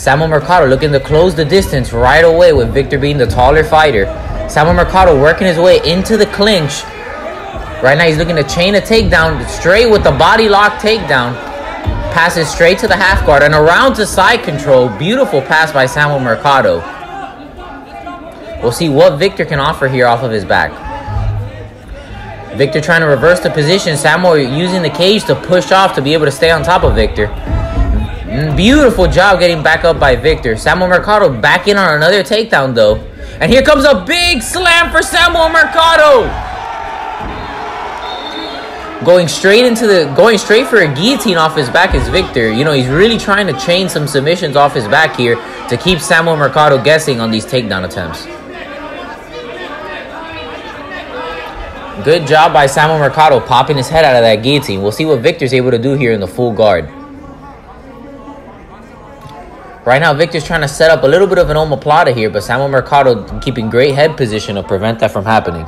Samuel Mercado looking to close the distance right away with Victor being the taller fighter. Samuel Mercado working his way into the clinch. Right now he's looking to chain a takedown straight with the body lock takedown. Passes straight to the half guard and around to side control. Beautiful pass by Samuel Mercado. We'll see what Victor can offer here off of his back. Victor trying to reverse the position. Samuel using the cage to push off to be able to stay on top of Victor. Beautiful job getting back up by Victor. Samuel Mercado back in on another takedown though. And here comes a big slam for Samuel Mercado. Going straight into the going straight for a guillotine off his back is Victor. You know, he's really trying to chain some submissions off his back here to keep Samuel Mercado guessing on these takedown attempts. Good job by Samuel Mercado popping his head out of that guillotine. We'll see what Victor's able to do here in the full guard. Right now, Victor's trying to set up a little bit of an omoplata here, but Samuel Mercado keeping great head position to prevent that from happening.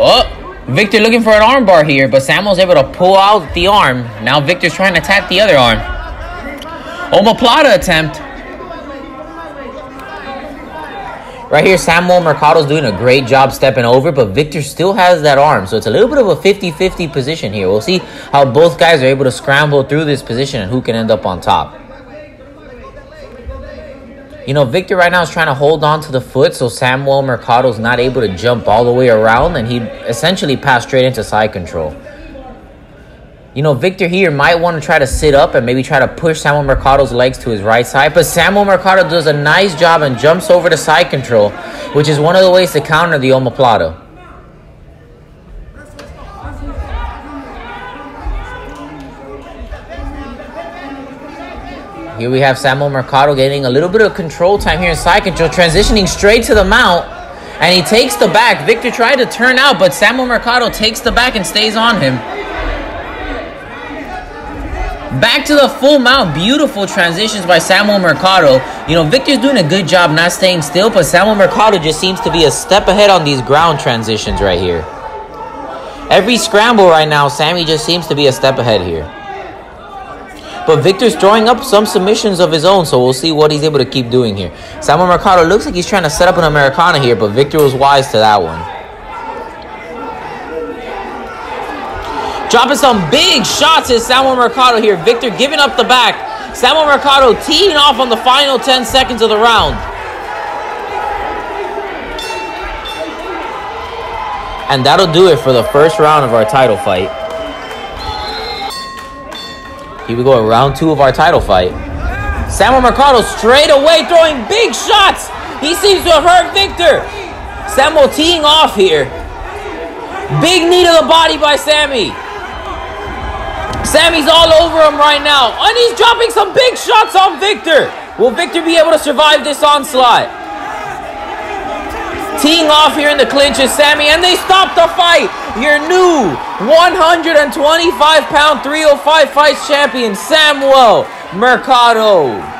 Oh, Victor looking for an armbar here, but Samuel's able to pull out the arm. Now Victor's trying to attack the other arm. Omoplata attempt. Right here, Samuel Mercado's doing a great job stepping over, but Victor still has that arm. So it's a little bit of a 50-50 position here. We'll see how both guys are able to scramble through this position and who can end up on top. You know, Victor right now is trying to hold on to the foot so Samuel Mercado's not able to jump all the way around and he essentially passed straight into side control. You know, Victor here might want to try to sit up and maybe try to push Samuel Mercado's legs to his right side. But Samuel Mercado does a nice job and jumps over to side control, which is one of the ways to counter the omoplata. Here we have Samuel Mercado getting a little bit of control time here in side control, transitioning straight to the mount. And he takes the back. Victor tried to turn out, but Samuel Mercado takes the back and stays on him. Back to the full mount. Beautiful transitions by Samuel Mercado. You know, Victor's doing a good job not staying still, but Samuel Mercado just seems to be a step ahead on these ground transitions right here. Every scramble right now, Sammy just seems to be a step ahead here. But Victor's throwing up some submissions of his own, so we'll see what he's able to keep doing here. Samuel Mercado looks like he's trying to set up an Americana here, but Victor was wise to that one. Dropping some big shots is Samuel Mercado here. Victor giving up the back. Samuel Mercado teeing off on the final 10 seconds of the round. And that'll do it for the first round of our title fight. Here we go, round two of our title fight. Samuel Mercado straight away throwing big shots. He seems to have hurt Victor. Samuel teeing off here. Big knee to the body by Sammy. Sammy's all over him right now. And he's dropping some big shots on Victor. Will Victor be able to survive this onslaught? Teeing off here in the clinch is Sammy, and they stop the fight. Your new 125 pound 305 fights champion, Samuel Mercado.